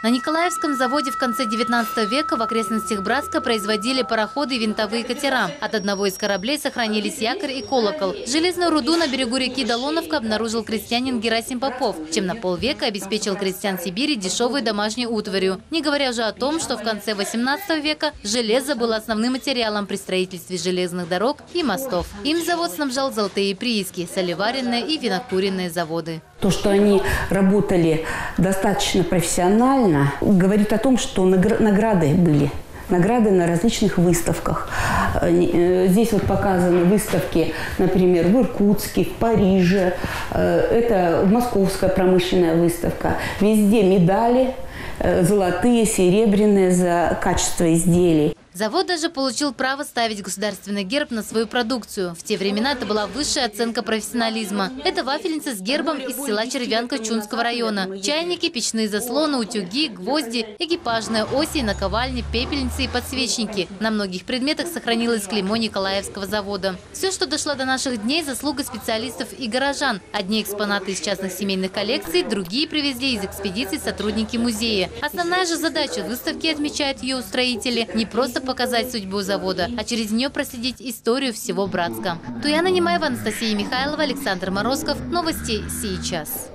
На Николаевском заводе в конце 19 века в окрестностях Братска производили пароходы и винтовые катера. От одного из кораблей сохранились якорь и колокол. Железную руду на берегу реки Долоновка обнаружил крестьянин Герасим Попов, чем на полвека обеспечил крестьян Сибири дешевой домашней утварью. Не говоря уже о том, что в конце 18 века железо было основным материалом при строительстве железных дорог и мостов. Им завод снабжал золотые прииски, солеваренные и винокуренные заводы. То, что они работали достаточно профессионально, говорит о том, что награды были. Награды на различных выставках. Э, здесь вот показаны выставки, например, в Иркутске, в Париже. Э, это Московская промышленная выставка. Везде медали э, золотые, серебряные за качество изделий. Завод даже получил право ставить государственный герб на свою продукцию. В те времена это была высшая оценка профессионализма. Это вафельница с гербом из села Червянка Чунского района. Чайники, печные заслоны, утюги, гвозди, экипажные оси, наковальни, пепельницы и подсвечники. На многих предметах сохранилось клеймо Николаевского завода. Все, что дошло до наших дней, заслуга специалистов и горожан. Одни экспонаты из частных семейных коллекций, другие привезли из экспедиций сотрудники музея. Основная же задача выставки, отмечают ее устроители, не просто показать судьбу завода, а через нее проследить историю всего Братска. Туяна Немаева, Анастасия Михайлова, Александр Морозков. Новости сейчас.